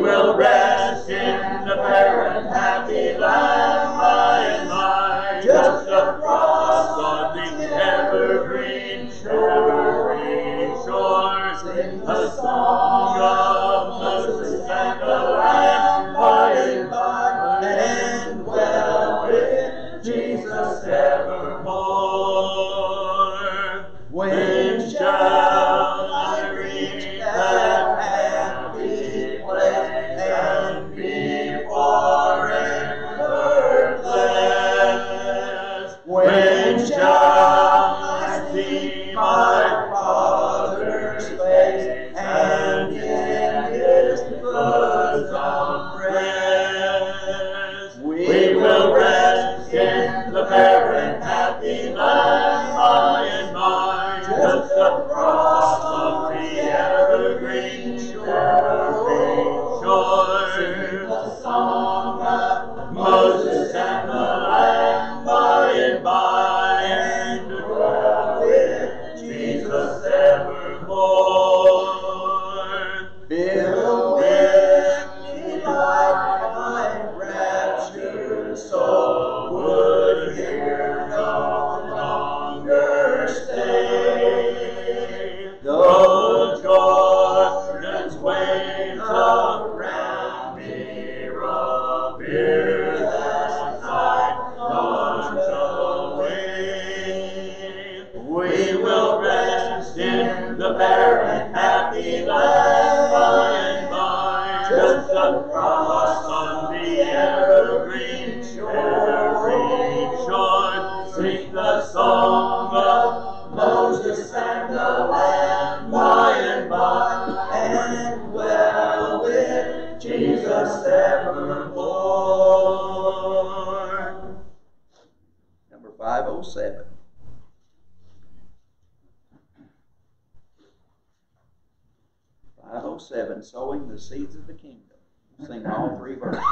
will reign. we. the kingdom. Sing all three verses.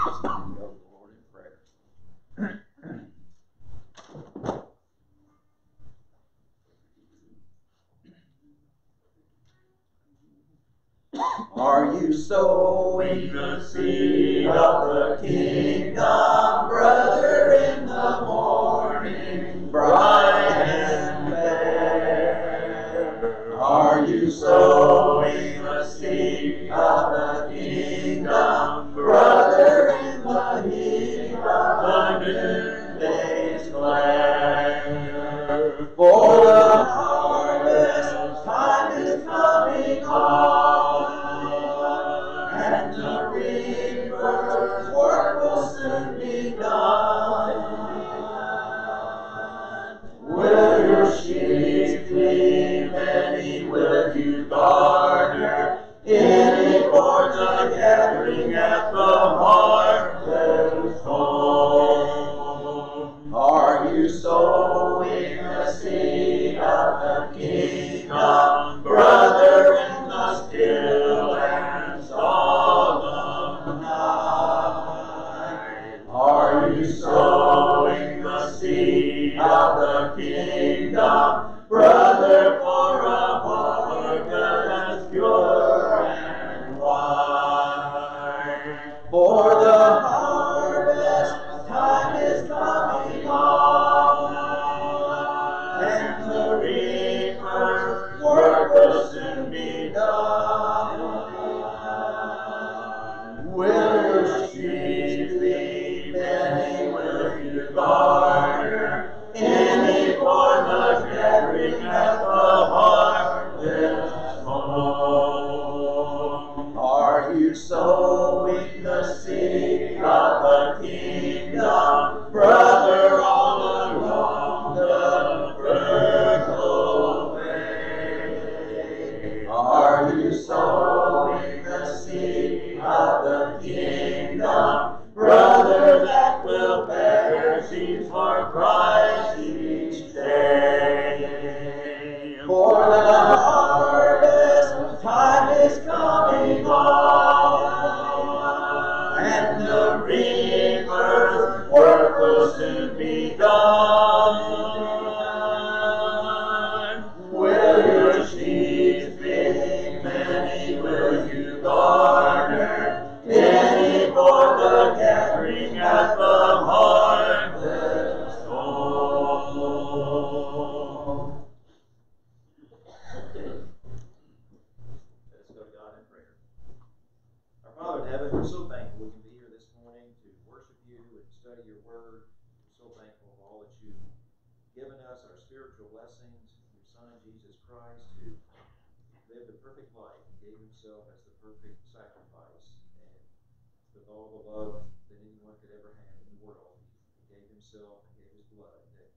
Love that anyone could ever have in the world, he gave himself and gave his blood that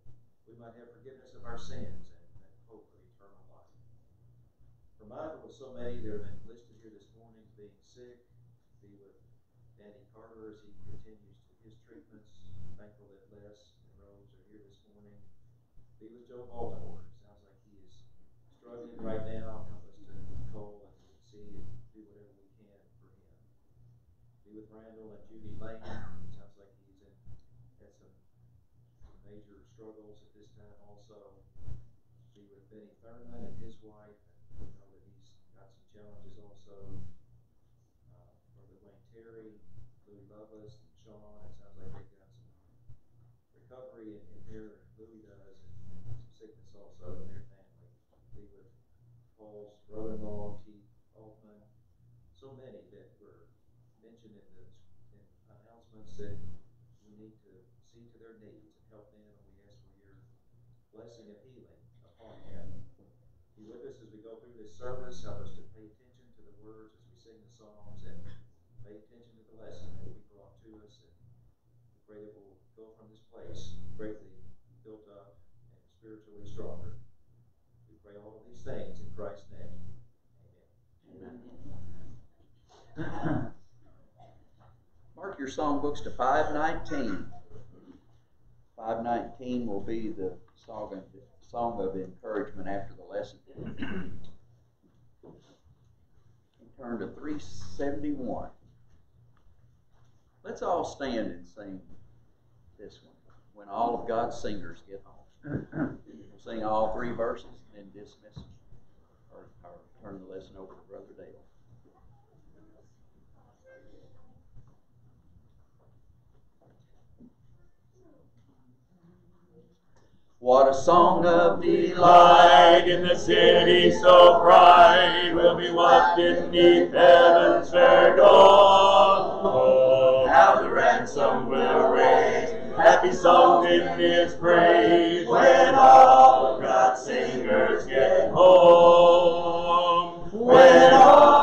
we might have forgiveness of our sins and, and hope of eternal life. Mindful of so many that have been listed here this morning being sick, be with Danny Carter as he continues to his treatments. Thankful that Les and Rose are here this morning. Be with Joe Baltimore. It sounds like he is struggling right now. Help us to call and see and do whatever we can for him. Be and Judy Lane. It sounds like he's in had some, some major struggles at this time also. Be with Benny Thurman and his wife. And know that he's got some challenges also. Uh, Brother Wayne Terry, Louis Lovelace, and Sean. It sounds like they've got some recovery in, in their Louis does and, and some sickness also in their family. Be with Paul's brother-in-law, Keith Altman. So many that were mentioned in the in announcements that we need to to their needs and help them, and we ask for your blessing and healing upon them. Be with us as we go through this service. Help us to pay attention to the words as we sing the songs and pay attention to the lesson that will be brought to us. And we pray that we'll go from this place greatly built up and spiritually stronger. We pray all of these things in Christ's name. Amen. Amen. Mark your songbooks to 519. 519 will be the song of, song of encouragement after the lesson. Turn to 371. Let's all stand and sing this one when all of God's singers get home. We'll sing all three verses and then dismiss or, or turn the lesson over to Brother Dale. What a song of delight in the city so bright will be wafted neath heaven's fair door. Oh, how the ransom will raise happy songs in His praise when all God's singers get home. When all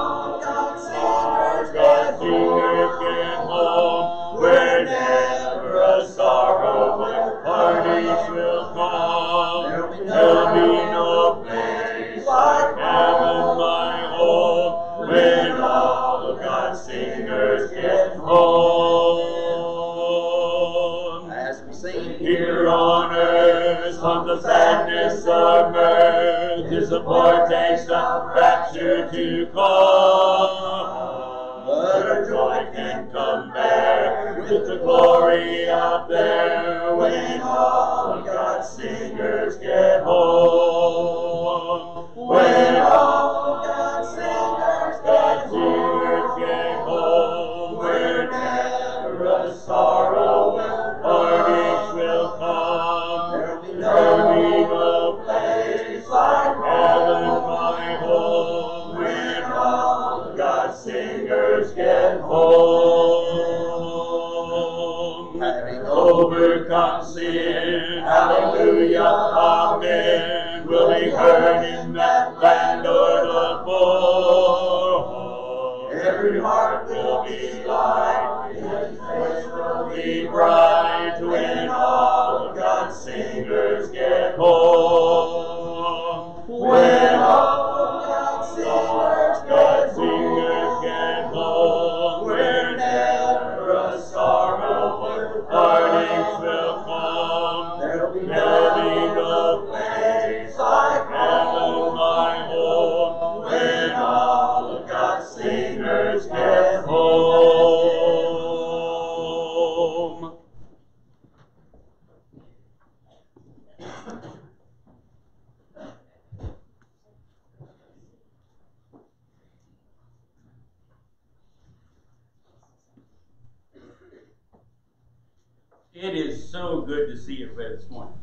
It is so good to see you here this morning.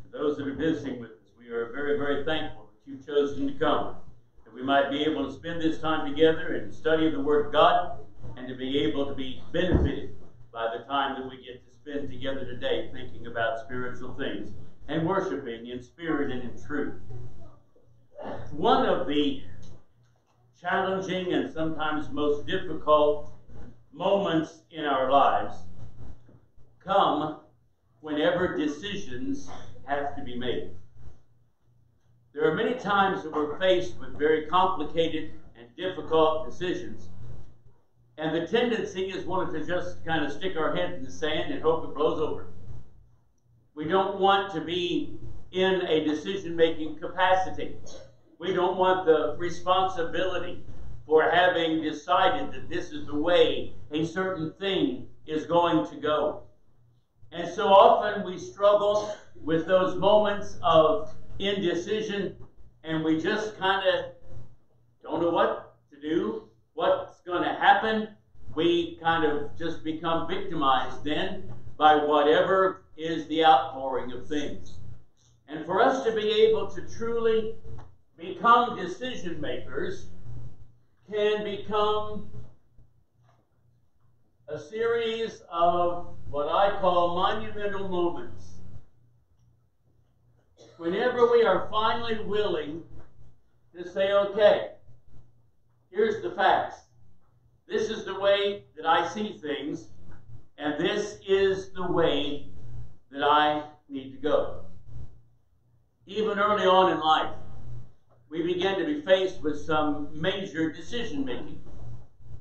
For those that are visiting with us, we are very, very thankful that you've chosen to come, that we might be able to spend this time together and study the Word of God, and to be able to be benefited by the time that we get to spend together today thinking about spiritual things and worshiping in spirit and in truth. One of the challenging and sometimes most difficult moments in our lives come whenever decisions have to be made. There are many times that we're faced with very complicated and difficult decisions. And the tendency is one to just kind of stick our head in the sand and hope it blows over. We don't want to be in a decision making capacity. We don't want the responsibility for having decided that this is the way a certain thing is going to go. And so often we struggle with those moments of indecision and we just kind of don't know what to do, what's going to happen. We kind of just become victimized then by whatever is the outpouring of things. And for us to be able to truly become decision makers can become a series of call monumental moments. Whenever we are finally willing to say, okay, here's the facts. This is the way that I see things, and this is the way that I need to go. Even early on in life, we begin to be faced with some major decision making.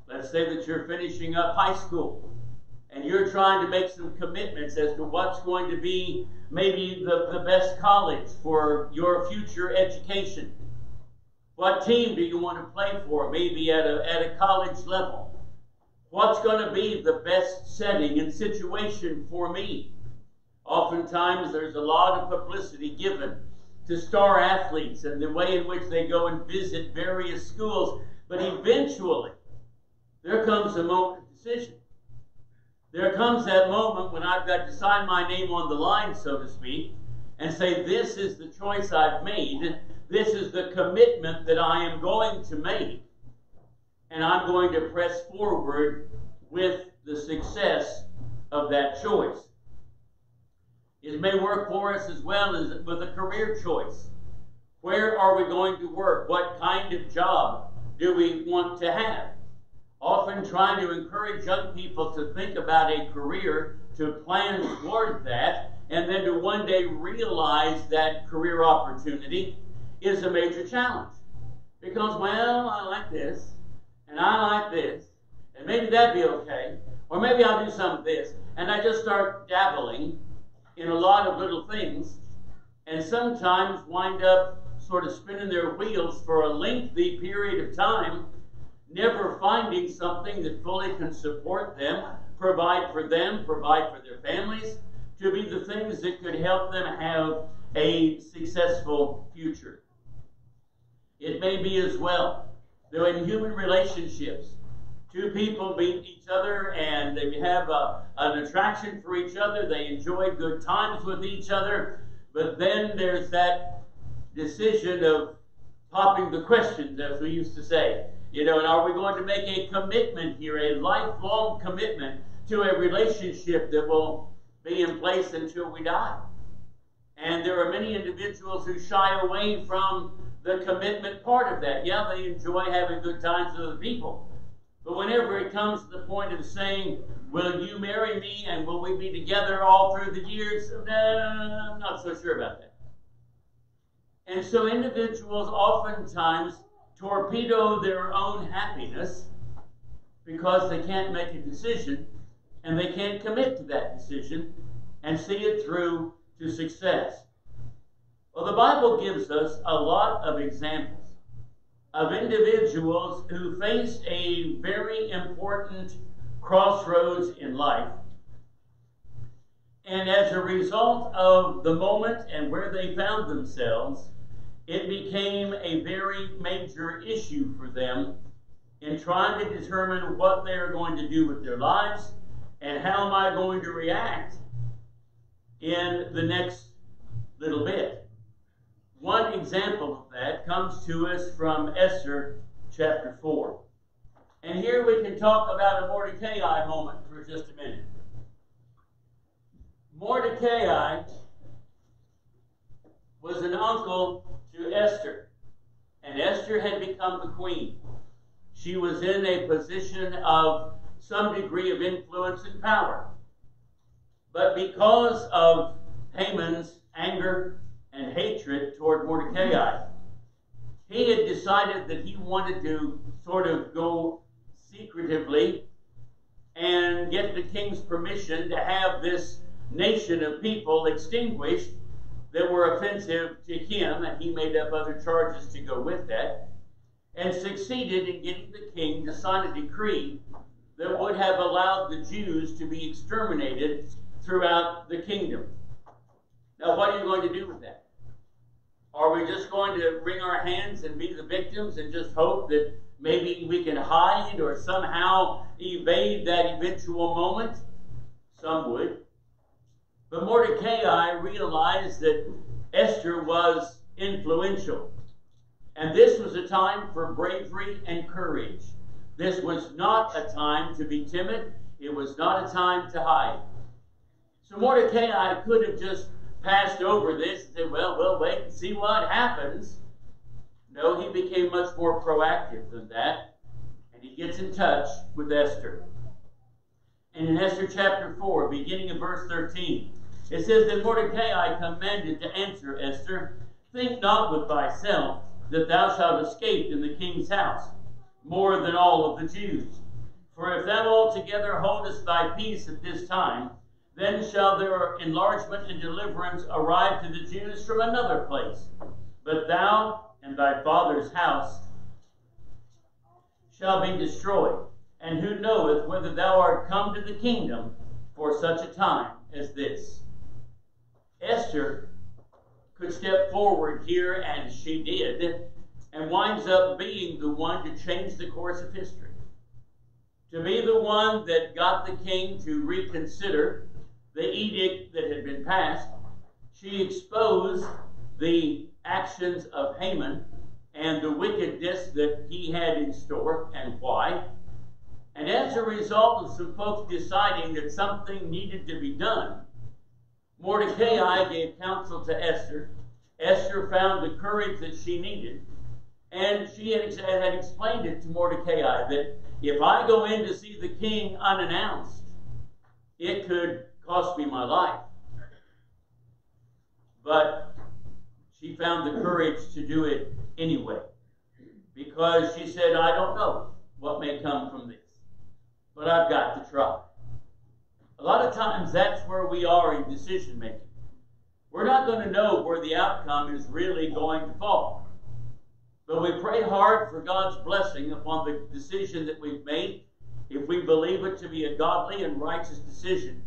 Let's say that you're finishing up high school and you're trying to make some commitments as to what's going to be maybe the, the best college for your future education. What team do you want to play for, maybe at a, at a college level? What's going to be the best setting and situation for me? Oftentimes, there's a lot of publicity given to star athletes and the way in which they go and visit various schools. But eventually, there comes a moment of decision. There comes that moment when I've got to sign my name on the line, so to speak, and say, This is the choice I've made. This is the commitment that I am going to make. And I'm going to press forward with the success of that choice. It may work for us as well as with a career choice. Where are we going to work? What kind of job do we want to have? Often trying to encourage young people to think about a career, to plan toward that, and then to one day realize that career opportunity is a major challenge. Because, well, I like this, and I like this, and maybe that'd be okay, or maybe I'll do some of this. And I just start dabbling in a lot of little things and sometimes wind up sort of spinning their wheels for a lengthy period of time, never finding something that fully can support them, provide for them, provide for their families, to be the things that could help them have a successful future. It may be as well, though in human relationships, two people meet each other and they have a, an attraction for each other. They enjoy good times with each other. But then there's that decision of popping the questions, as we used to say. You know, and are we going to make a commitment here, a lifelong commitment to a relationship that will be in place until we die? And there are many individuals who shy away from the commitment part of that. Yeah, they enjoy having good times with other people. But whenever it comes to the point of saying, Will you marry me and will we be together all through the years? I'm not so sure about that. And so individuals oftentimes torpedo their own happiness because they can't make a decision and they can't commit to that decision and see it through to success. Well, the Bible gives us a lot of examples of individuals who faced a very important crossroads in life. And as a result of the moment and where they found themselves, it became a very major issue for them in trying to determine what they are going to do with their lives and how am I going to react in the next little bit. One example of that comes to us from Esther chapter 4. And here we can talk about a Mordecai moment for just a minute. Mordecai was an uncle to Esther, and Esther had become the queen. She was in a position of some degree of influence and power. But because of Haman's anger and hatred toward Mordecai, he had decided that he wanted to sort of go secretively and get the king's permission to have this nation of people extinguished that were offensive to him, and he made up other charges to go with that, and succeeded in getting the king to sign a decree that would have allowed the Jews to be exterminated throughout the kingdom. Now, what are you going to do with that? Are we just going to wring our hands and be the victims and just hope that maybe we can hide or somehow evade that eventual moment? Some would. But Mordecai realized that Esther was influential. And this was a time for bravery and courage. This was not a time to be timid. It was not a time to hide. So Mordecai could have just passed over this and said, well, we'll wait and see what happens. No, he became much more proactive than that. And he gets in touch with Esther. And in Esther chapter 4, beginning of verse 13, it says that Mordecai commanded to answer Esther, Think not with thyself that thou shalt escape in the king's house more than all of the Jews. For if thou altogether holdest thy peace at this time, then shall their enlargement and deliverance arrive to the Jews from another place. But thou and thy father's house shall be destroyed. And who knoweth whether thou art come to the kingdom for such a time as this? Esther could step forward here, and she did, and winds up being the one to change the course of history. To be the one that got the king to reconsider the edict that had been passed, she exposed the actions of Haman and the wickedness that he had in store and why. And as a result of some folks deciding that something needed to be done, Mordecai gave counsel to Esther. Esther found the courage that she needed. And she had, explained it to Mordecai that if I go in to see the king unannounced, it could cost me my life. But she found the courage to do it anyway. Because she said, I don't know what may come from this, but I've got to try. A lot of times that's where we are in decision making. We're not going to know where the outcome is really going to fall. But we pray hard for God's blessing upon the decision that we've made if we believe it to be a godly and righteous decision.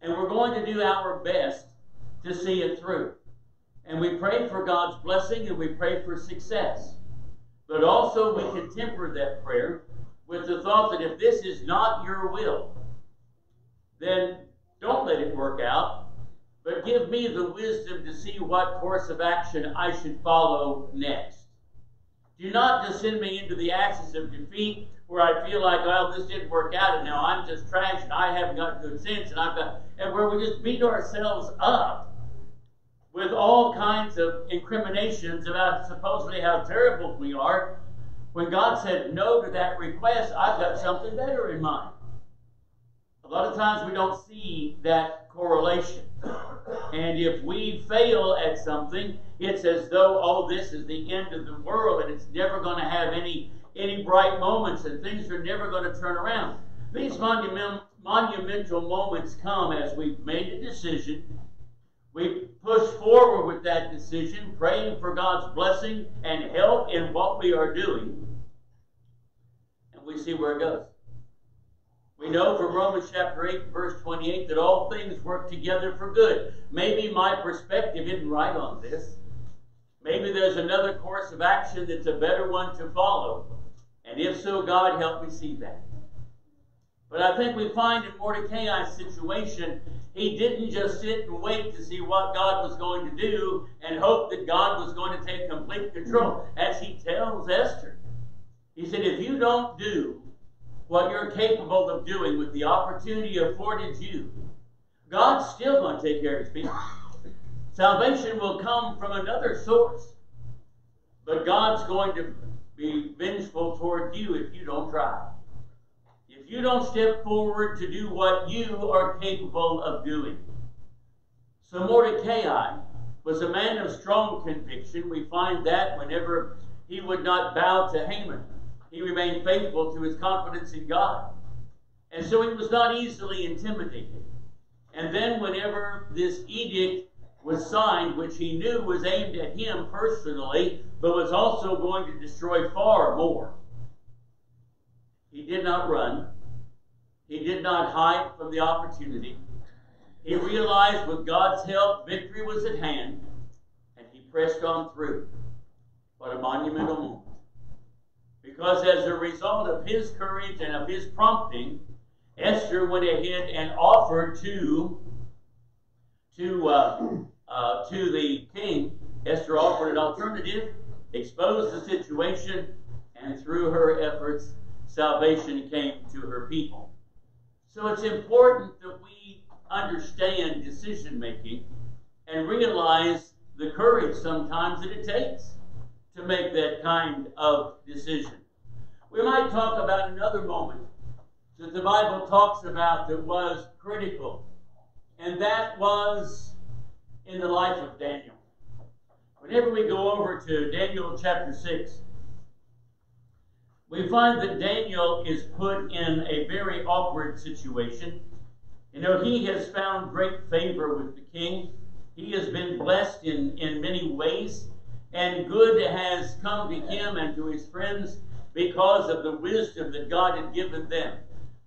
And we're going to do our best to see it through. And we pray for God's blessing and we pray for success. But also, we can temper that prayer with the thought that if this is not your will, then don't let it work out, but give me the wisdom to see what course of action I should follow next. Do not just send me into the axis of defeat where I feel like, well, this didn't work out and now I'm just trash and I haven't got good sense and I've got, and where we just beat ourselves up with all kinds of incriminations about supposedly how terrible we are. When God said no to that request, I've got something better in mind. A lot of times we don't see that correlation. And if we fail at something, it's as though, oh, this is the end of the world and it's never going to have any, any bright moments and things are never going to turn around. These monument, monumental moments come as we've made a decision. We push forward with that decision, praying for God's blessing and help in what we are doing. And we see where it goes. We know from Romans chapter 8, verse 28, that all things work together for good. Maybe my perspective isn't right on this. Maybe there's another course of action that's a better one to follow. And if so, God help me see that. But I think we find in Mordecai's situation, he didn't just sit and wait to see what God was going to do and hope that God was going to take complete control. As he tells Esther, He said, if you don't do what you're capable of doing with the opportunity afforded you, God's still going to take care of his people. Salvation will come from another source. But God's going to be vengeful toward you if you don't try. If you don't step forward to do what you are capable of doing. So Mordecai was a man of strong conviction. We find that whenever he would not bow to Haman, he remained faithful to his confidence in God. And so he was not easily intimidated. And then, whenever this edict was signed, which he knew was aimed at him personally, but was also going to destroy far more, he did not run. He did not hide from the opportunity. He realized with God's help, victory was at hand, and he pressed on through. What a monumental moment. Because as a result of his courage and of his prompting, Esther went ahead and offered to to uh, uh, to the king. Esther offered an alternative, exposed the situation, and through her efforts, salvation came to her people. So it's important that we understand decision making and realize the courage sometimes that it takes to make that kind of decision. We might talk about another moment that the Bible talks about that was critical, and that was in the life of Daniel. Whenever we go over to Daniel chapter 6, we find that Daniel is put in a very awkward situation. You know, he has found great favor with the king. He has been blessed in, in many ways, and good has come to him and to his friends because of the wisdom that God had given them,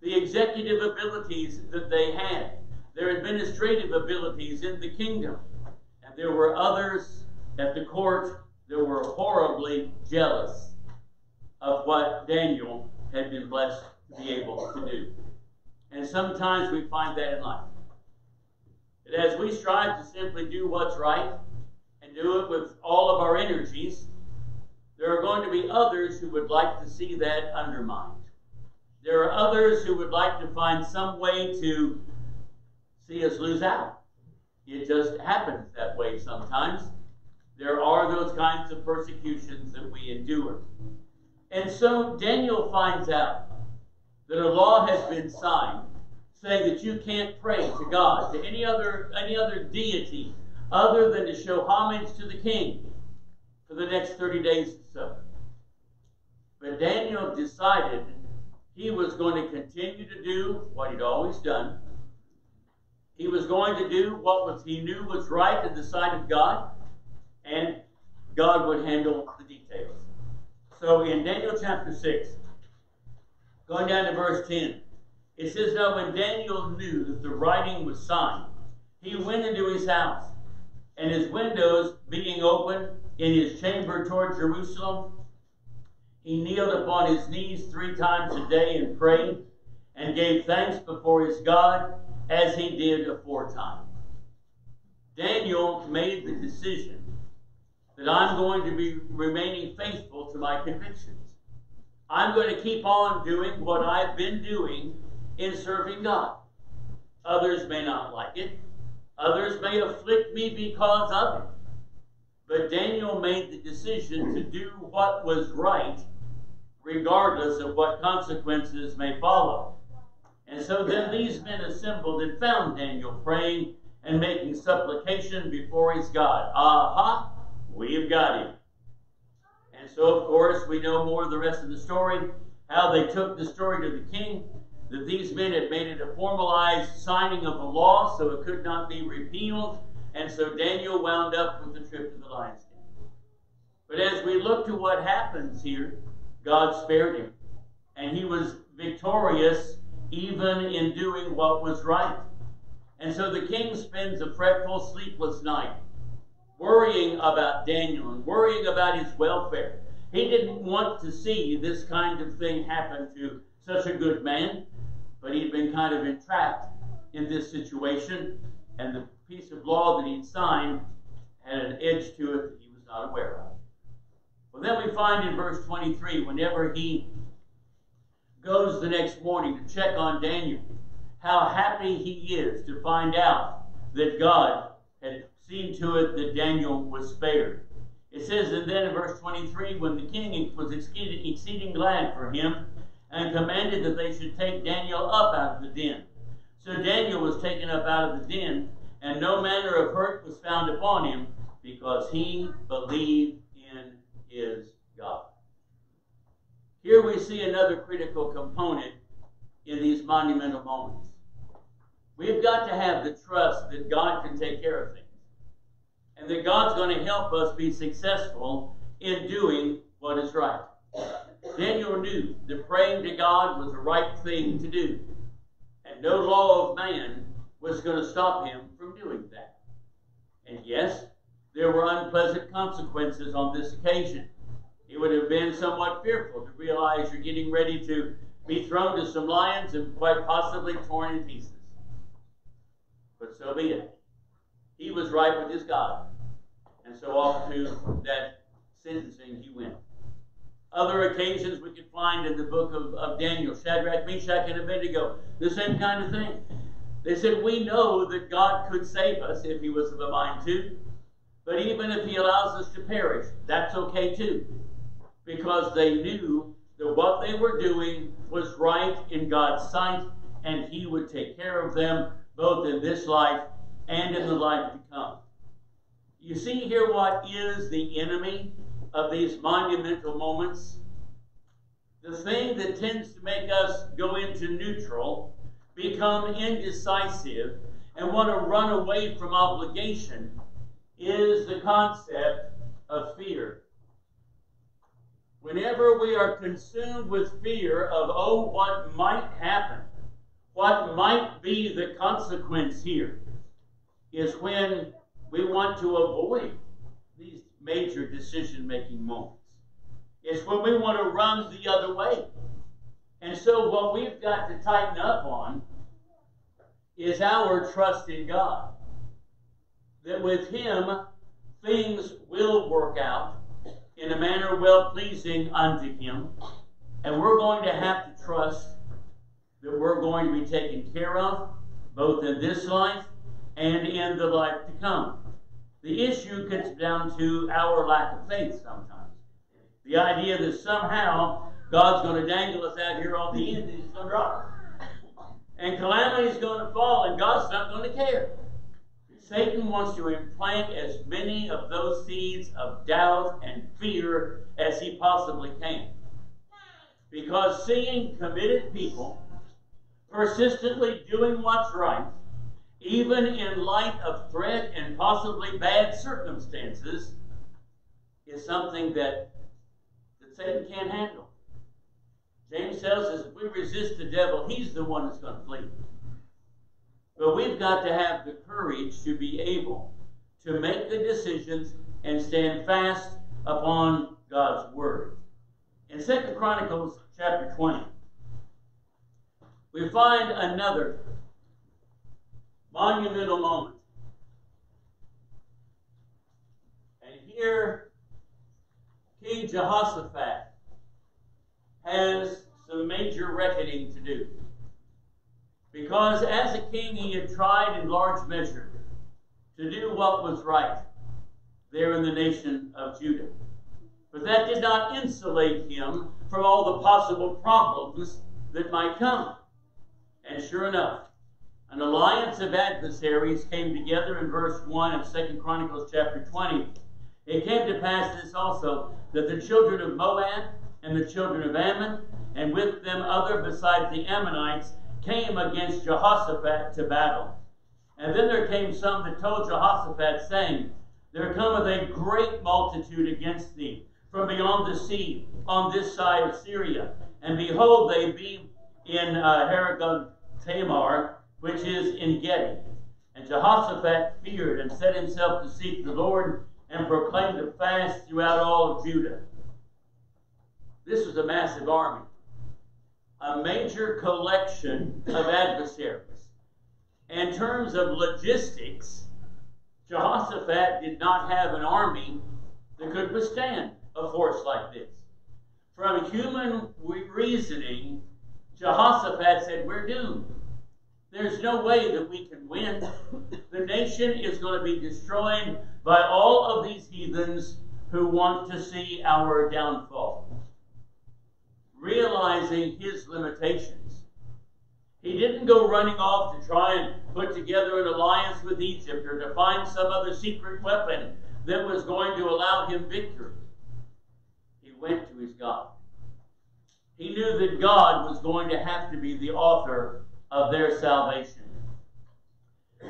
the executive abilities that they had, their administrative abilities in the kingdom. And there were others at the court that were horribly jealous of what Daniel had been blessed to be able to do. And sometimes we find that in life. That as we strive to simply do what's right and do it with all of our energies, there are going to be others who would like to see that undermined. There are others who would like to find some way to see us lose out. It just happens that way sometimes. There are those kinds of persecutions that we endure. And so Daniel finds out that a law has been signed saying that you can't pray to God, to any other any other deity, other than to show homage to the king for the next 30 days or so. But Daniel decided he was going to continue to do what he'd always done. He was going to do what was he knew was right in the sight of God, and God would handle the details. So in Daniel chapter 6, going down to verse 10, it says, Now when Daniel knew that the writing was signed, he went into his house, and his windows being open in his chamber toward Jerusalem, he kneeled upon his knees three times a day and prayed, and gave thanks before his God as he did aforetime. Daniel made the decision that I'm going to be remaining faithful to my convictions. I'm going to keep on doing what I've been doing in serving God. Others may not like it. Others may afflict me because of it. But Daniel made the decision to do what was right, regardless of what consequences may follow. And so then these men assembled and found Daniel praying and making supplication before his God. Aha! We've got him. And so, of course, we know more of the rest of the story how they took the story to the king, that these men had made it a formalized signing of a law so it could not be repealed. And so Daniel wound up with the trip to the lion's den. But as we look to what happens here, God spared him. And he was victorious even in doing what was right. And so the king spends a fretful, sleepless night worrying about Daniel and worrying about his welfare. He didn't want to see this kind of thing happen to such a good man, but he'd been kind of entrapped in this situation, and the piece of law that he'd signed had an edge to it that he was not aware of. Well, then we find in verse 23, whenever he goes the next morning to check on Daniel, how happy he is to find out that God had seen to it that Daniel was spared. It says, and then in verse 23, when the king was exceeding, exceeding glad for him, and commanded that they should take Daniel up out of the den. So Daniel was taken up out of the den, and no manner of hurt was found upon him, because he believed in his God. Here we see another critical component in these monumental moments. We've got to have the trust that God can take care of things and that God's going to help us be successful in doing what is right. Daniel knew that praying to God was the right thing to do, and no law of man was going to stop him doing that. And yes, there were unpleasant consequences on this occasion. It would have been somewhat fearful to realize you're getting ready to be thrown to some lions and quite possibly torn in pieces. But so be it. He was right with his God. And so off to that sentencing he went. Other occasions we could find in the book of, of Daniel, Shadrach, Meshach, and Abednego, the same kind of thing. They said, We know that God could save us if he was of a mind to, but even if he allows us to perish, that's okay too. Because they knew that what they were doing was right in God's sight, and he would take care of them both in this life and in the life to come. You see here what is the enemy of these monumental moments? The thing that tends to make us go into neutral, become indecisive, and want to run away from obligation is the concept of fear. Whenever we are consumed with fear of, oh, what might happen, what might be the consequence here, is when we want to avoid these major decision making moments. It's when we want to run the other way. And so, what we've got to tighten up on is our trust in God. That with Him, things will work out in a manner well pleasing unto Him. And we're going to have to trust that we're going to be taken care of, both in this life and in the life to come. The issue gets down to our lack of faith sometimes. The idea that somehow God's going to dangle us out here on the end and He's going to drop us. And calamity is going to fall and God's not going to care. Satan wants to implant as many of those seeds of doubt and fear as he possibly can. Because seeing committed people persistently doing what's right even in light of threat and possibly bad circumstances, is something that, that Satan can't handle. James tells us if we resist the devil, he's the one that's going to flee. But we've got to have the courage to be able to make the decisions and stand fast upon God's word. In Second Chronicles chapter 20, we find another monumental moment. And here, King Jehoshaphat has some major reckoning to do. Because as a king, he had tried in large measure to do what was right there in the nation of Judah. But that did not insulate him from all the possible problems that might come. And sure enough, an alliance of adversaries came together in verse 1 of 2 Chronicles chapter 20. It came to pass this also, that the children of Moab and the children of Ammon, and with them other besides the Ammonites, came against Jehoshaphat to battle. And then there came some that told Jehoshaphat, saying, There cometh a great multitude against thee from beyond the sea on this side of Syria. And behold, they be in uh, Hazazon Tamar, which is Engedi. And Jehoshaphat feared and set himself to seek the Lord and proclaimed a fast throughout all of Judah. This was a massive army, a major collection of adversaries. In terms of logistics, Jehoshaphat did not have an army that could withstand a force like this. From human reasoning, Jehoshaphat said, We're doomed. There's no way that we can win. The nation is going to be destroyed by all of these heathens who want to see our downfall. Realizing his limitations, he didn't go running off to try and put together an alliance with Egypt or to find some other secret weapon that was going to allow him victory. He went to his God. He knew that God was going to have to be the author of their salvation.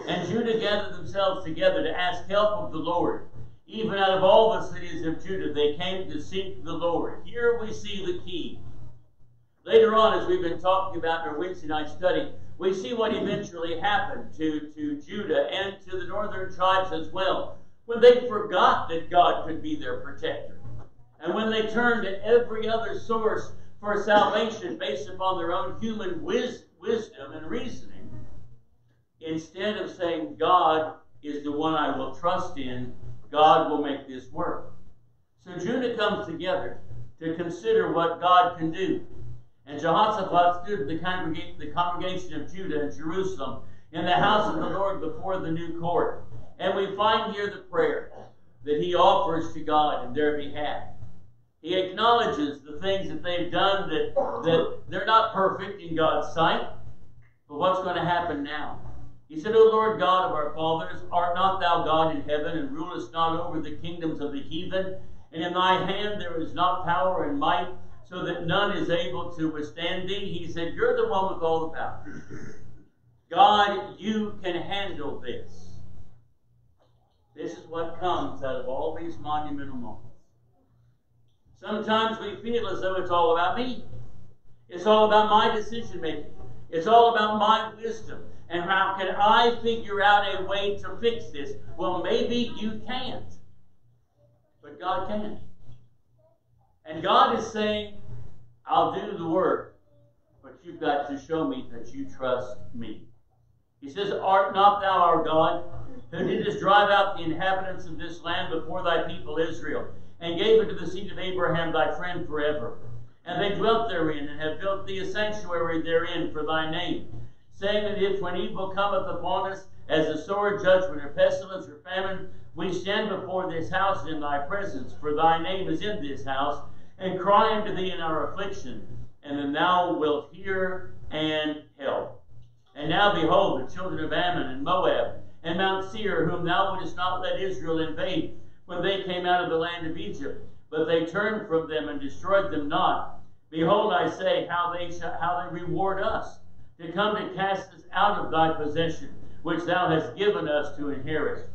And Judah gathered themselves together to ask help of the Lord. Even out of all the cities of Judah, they came to seek the Lord. Here we see the key. Later on, as we've been talking about in our Wednesday night study, we see what eventually happened to, to Judah and to the northern tribes as well when they forgot that God could be their protector. And when they turned to every other source for salvation based upon their own human wisdom wisdom and reasoning, instead of saying, God is the one I will trust in, God will make this work. So Judah comes together to consider what God can do. And Jehoshaphat stood the, the congregation of Judah in Jerusalem in the house of the Lord before the new court. And we find here the prayer that he offers to God in their behalf. He acknowledges the things that they've done that, that they're not perfect in God's sight. But what's going to happen now? He said, O Lord God of our fathers, art not thou God in heaven, and rulest not over the kingdoms of the heathen? And in thy hand there is not power and might, so that none is able to withstand thee. He said, You're the one with all the power. God, you can handle this. This is what comes out of all these monumental moments. Sometimes we feel as though it's all about me. It's all about my decision making. It's all about my wisdom. And how can I figure out a way to fix this? Well, maybe you can't. But God can. And God is saying, I'll do the work, but you've got to show me that you trust me. He says, Art not thou our God, who didst drive out the inhabitants of this land before thy people Israel? and gave it to the seed of Abraham thy friend forever. And they dwelt therein, and have built thee a sanctuary therein for thy name, saying that if when evil cometh upon us, as a sword, judgment, or pestilence, or famine, we stand before this house in thy presence, for thy name is in this house, and cry unto thee in our affliction, and then thou wilt hear and help. And now behold, the children of Ammon and Moab, and Mount Seir, whom thou wouldest not let Israel invade, when they came out of the land of Egypt. But they turned from them and destroyed them not. Behold, I say, how they shall, how they reward us to come to cast us out of thy possession, which thou hast given us to inherit.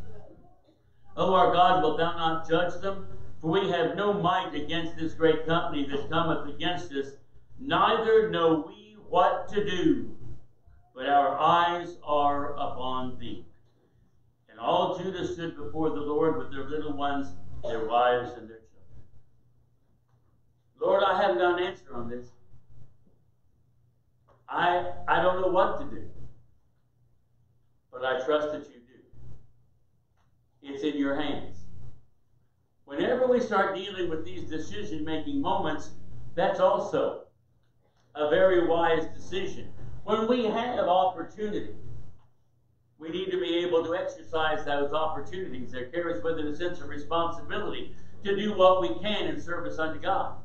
O our God, wilt thou not judge them? For we have no might against this great company that cometh against us, neither know we what to do, but our eyes are upon thee And all Judah stood before the Lord with their little ones, their wives, and their children. Lord, I haven't got an answer on this. I, I don't know what to do. But I trust that you do. It's in your hands. Whenever we start dealing with these decision making moments, that's also a very wise decision. When we have opportunity, we need to be able to exercise those opportunities. There carries with it a sense of responsibility to do what we can in service unto God.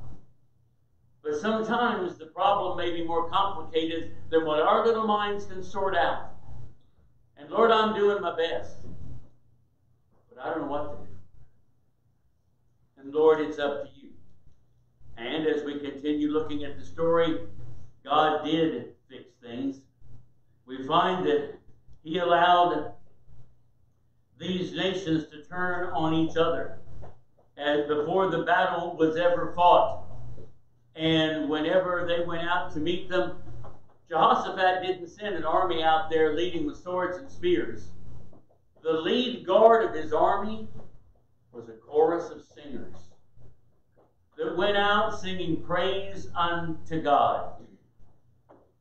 But sometimes the problem may be more complicated than what our little minds can sort out. And Lord, I'm doing my best. But I don't know what to do. And Lord, it's up to you. And as we continue looking at the story, God did fix things. We find that he allowed these nations to turn on each other as before the battle was ever fought. And whenever they went out to meet them, Jehoshaphat didn't send an army out there leading with swords and spears. The lead guard of his army was a chorus of singers that went out singing praise unto God.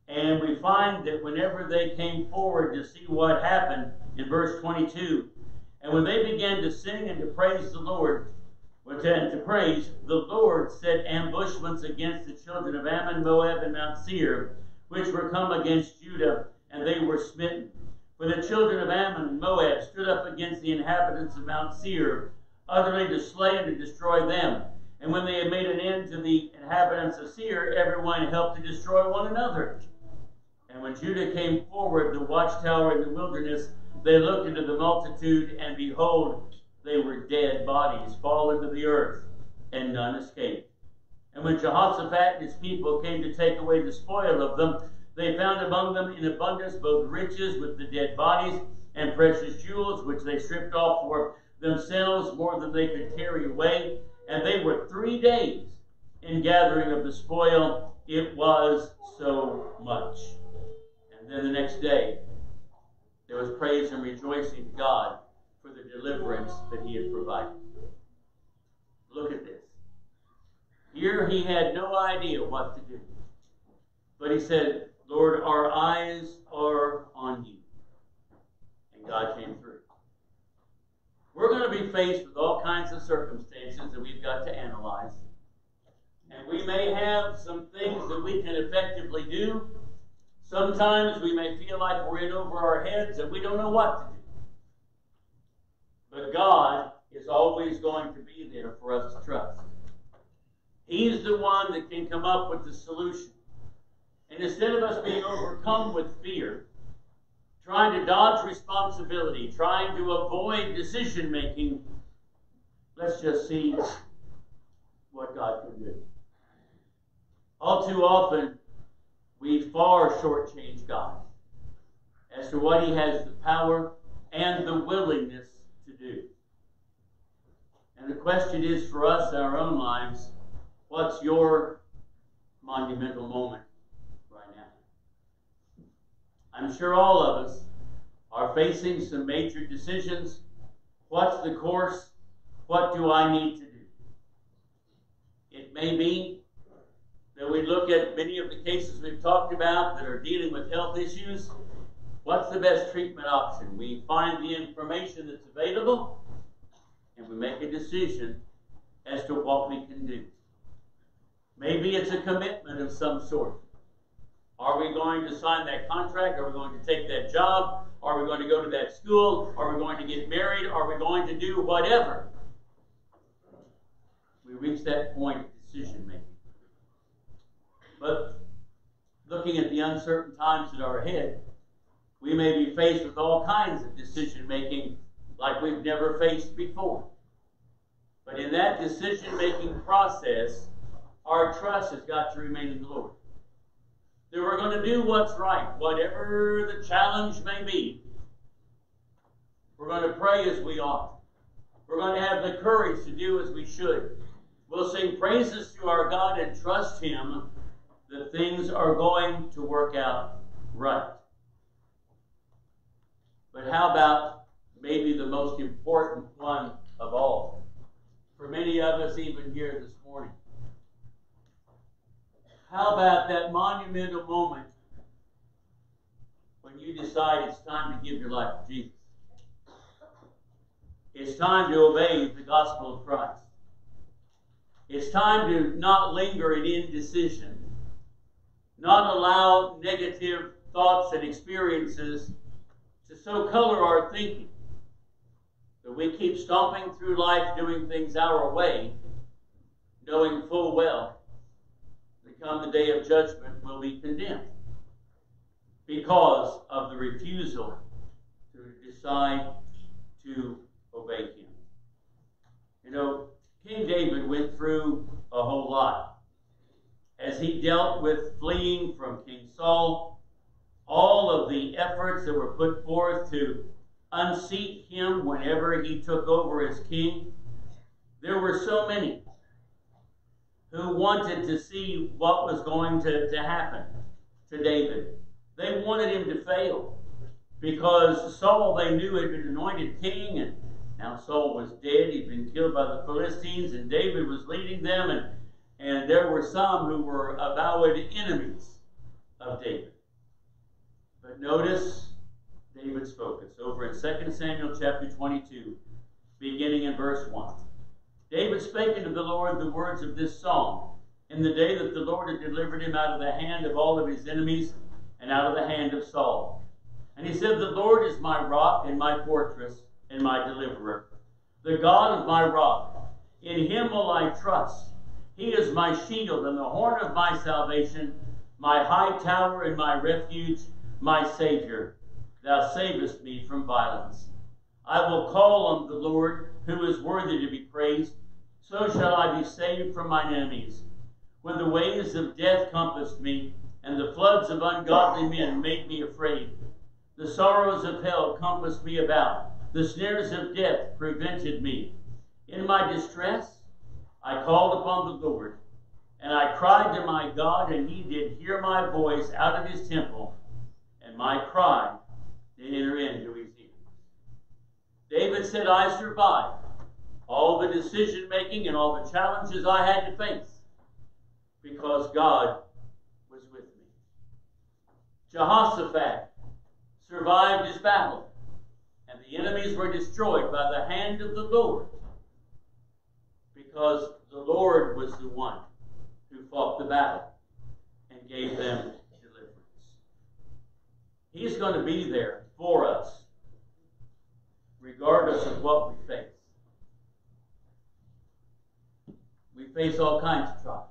And we find that whenever they came forward to see what happened in verse 22, and when they began to sing and to praise the Lord, to, to praise, the Lord set ambushments against the children of Ammon, Moab, and Mount Seir, which were come against Judah, and they were smitten. For the children of Ammon and Moab stood up against the inhabitants of Mount Seir, utterly to slay and to destroy them. And when they had made an end to the inhabitants of Seir, everyone helped to destroy one another. And when Judah came forward, the watchtower in the wilderness, they looked into the multitude, and behold, they were dead bodies, fallen to the earth, and none escaped. And when Jehoshaphat and his people came to take away the spoil of them, they found among them in abundance both riches with the dead bodies and precious jewels, which they stripped off for themselves more than they could carry away. And they were three days in gathering of the spoil. It was so much. And then the next day, there was praise and rejoicing to God for the deliverance that he had provided. Look at this. Here he had no idea what to do. But he said, Lord, our eyes are on you. And God came through. We're going to be faced with all kinds of circumstances that we've got to analyze. And we may have some things that we can effectively do. Sometimes we may feel like we're in over our heads and we don't know what to do. But God is always going to be there for us to trust. He's the one that can come up with the solution. And instead of us being overcome with fear, trying to dodge responsibility, trying to avoid decision making, let's just see what God can do. All too often, we far shortchange God as to what He has the power and the willingness to do. And the question is for us our own lives what's your monumental moment? I'm sure all of us are facing some major decisions. What's the course? What do I need to do? It may be that we look at many of the cases we've talked about that are dealing with health issues. What's the best treatment option? We find the information that's available and we make a decision as to what we can do. Maybe it's a commitment of some sort. Going to sign that contract? Are we going to take that job? Are we going to go to that school? Are we going to get married? Are we going to do whatever? We reach that point of decision making. But looking at the uncertain times that are ahead, we may be faced with all kinds of decision making like we've never faced before. But in that decision making process, our trust has got to remain in the Lord. That we're going to do what's right, whatever the challenge may be. We're going to pray as we ought. We're going to have the courage to do as we should. We'll sing praises to our God and trust Him that things are going to work out right. But how about maybe the most important one of all? For many of us, even here this. How about that monumental moment when you decide it's time to give your life to Jesus? It's time to obey the gospel of Christ. It's time to not linger in indecision, not allow negative thoughts and experiences to so color our thinking that we keep stomping through life doing things our way, knowing full well come the day of judgment we'll be condemned because of the refusal to decide to obey Him. You know, King David went through a whole lot as he dealt with fleeing from King Saul, all of the efforts that were put forth to unseat him whenever he took over as king. There were so many who wanted to see what was going to, to happen to David. They wanted him to fail because Saul, they knew, had been anointed king, and now Saul was dead. He'd been killed by the Philistines, and David was leading them, and, and there were some who were avowed enemies of David. But notice David's focus over in 2 Samuel chapter 22, beginning in verse 1. David spake unto the Lord the words of this song in the day that the Lord had delivered him out of the hand of all of his enemies and out of the hand of Saul. And he said, The Lord is my rock and my fortress and my deliverer, the God of my rock. In him will I trust. He is my shield and the horn of my salvation, my high tower and my refuge, my Savior. Thou savest me from violence. I will call on the Lord, who is worthy to be praised. So shall I be saved from mine enemies. When the waves of death compassed me, and the floods of ungodly men made me afraid, the sorrows of hell compassed me about. The snares of death prevented me. In my distress, I called upon the Lord, and I cried to my God, and he did hear my voice out of his temple, and my cry did enter into his ears. David said, I survived all the decision making and all the challenges I had to face because God was with me. Jehoshaphat survived his battle, and the enemies were destroyed by the hand of the Lord because the Lord was the one who fought the battle and gave them deliverance. He's going to be there for us, regardless of what we face. We face all kinds of trials.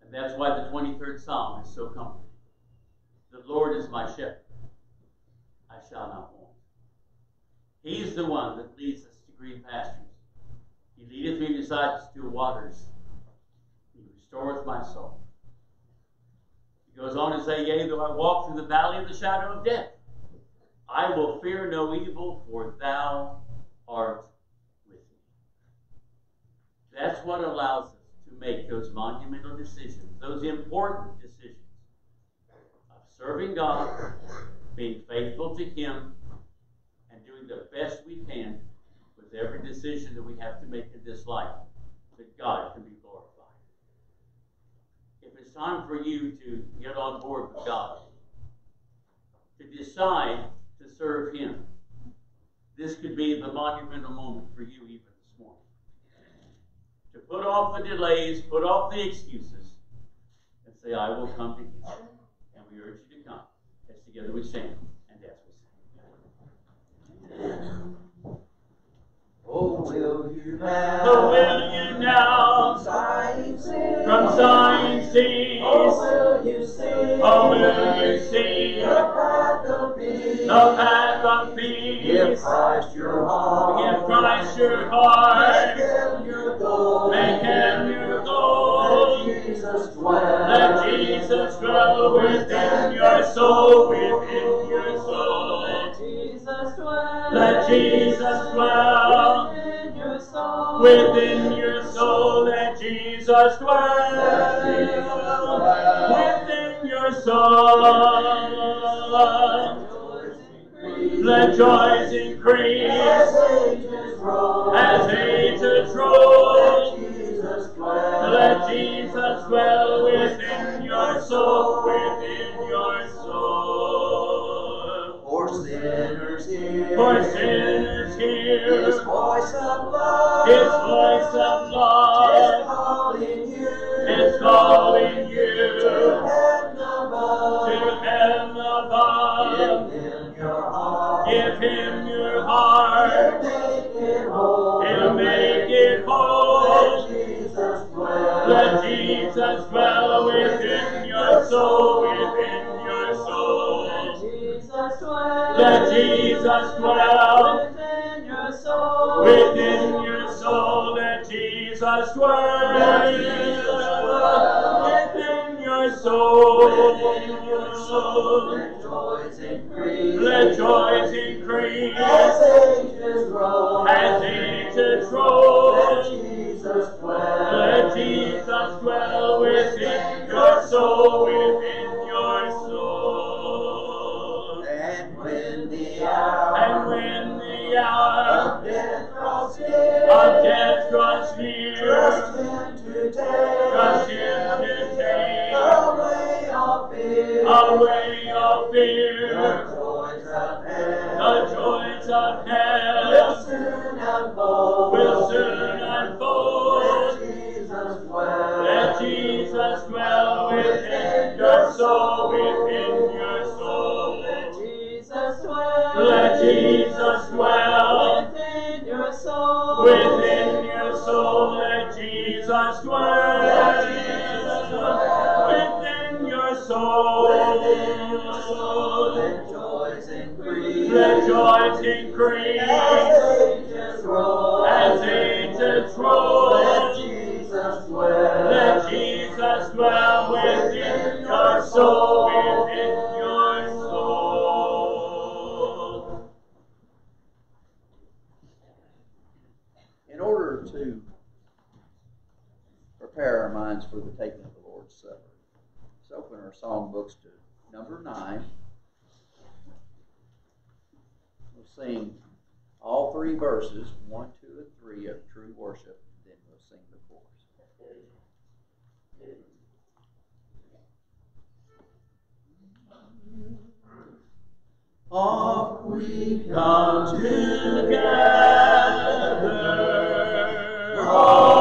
And that's why the 23rd Psalm is so comforting. The Lord is my shepherd. I shall not want. He's the one that leads us to green pastures. He leadeth me beside still waters. He restoreth my soul. He goes on to say, Yea, though I walk through the valley of the shadow of death, I will fear no evil, for thou art. That's what allows us to make those monumental decisions, those important decisions of serving God, being faithful to Him, and doing the best we can with every decision that we have to make in this life, that God can be glorified. If it's time for you to get on board with God, to decide to serve Him, this could be the monumental moment for you even this morning. To put off the delays, put off the excuses, and say, I will come to Him. And we urge you to come as together we stand and as we sing. Oh, will you now? Oh, will you now Zion sing? from Zion cease? Oh, will you sing? Oh, will you see The path of peace. the path of Give peace? Christ your heart. Give Christ your heart. Your goal. Make Let. Jesus dwell. Dwell within your soul, within your soul. Let Jesus dwell. Let Jesus dwell within your soul. within your soul. Let Jesus Let Jesus dwell dwell. within your soul. Let joys increase As ages roll. Let Jesus dwell within your soul, within your soul. For sinners hear. For sinners His voice of love. His voice of Is love calling you. is calling To you heaven above. to heaven above. Give him your heart. Give Him your heart. Dwell. Let Jesus dwell within your soul. within your soul. Let Jesus dwell Let Jesus dwell within your soul. Within your soul. angels roll, Jesus dwell, let Jesus dwell within your soul. In order to prepare our minds for the taking of the Lord's Supper, let's open our psalm books to number nine. We'll sing all three verses, one, two, and three of true worship, then we'll sing the chorus. Off we come together. All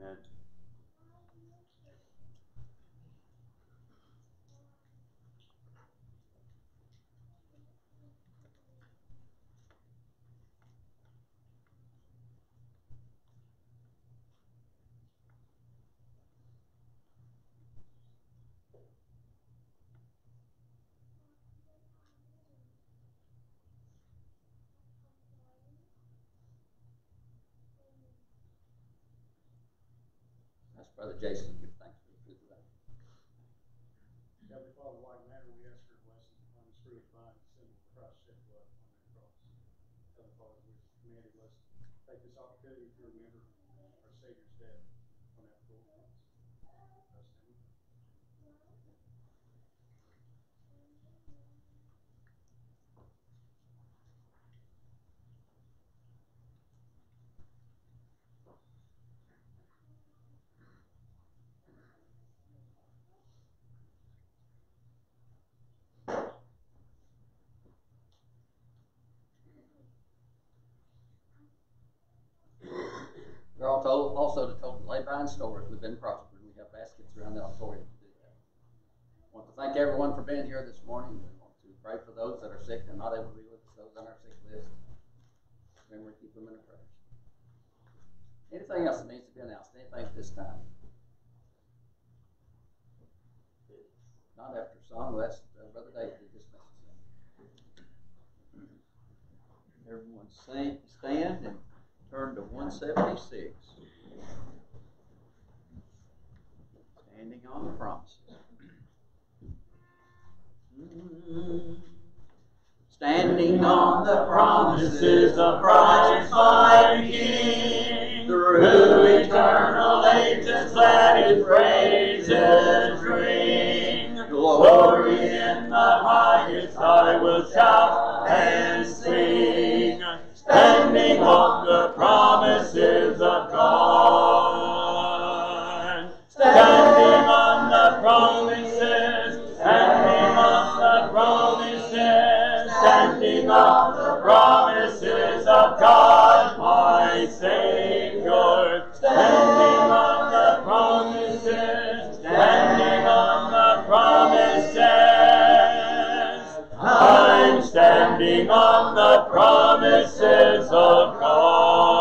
Amen. ask Brother Jason to give thanks for the food today. Heavenly Father, like manner, we ask for your blessing upon the fruit of the vine, send Christ shed blood on that cross. Heavenly Father, we command you, bless, take this opportunity to remember our Savior's also to total in stores. We've been prospering. We have baskets around the auditorium to do that. I want to thank everyone for being here this morning. We want to pray for those that are sick and not able to be with us, those on our sick list. Remember, to keep them in our. Anything else that needs to be announced? Anything at this time? Not after song, let's, uh, Brother David, this message. Everyone stand, and turn to one seventy-six. Standing on the promises. Mm-hmm. Standing on the promises of Christ my King, Through eternal ages let his praises ring. Glory in the highest I will shout and sing. Standing on the promises of God. On the promises of God, my Savior. Standing on the promises. Standing on the promises. I'm standing on the promises of God.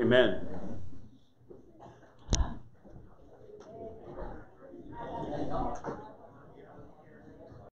Amen.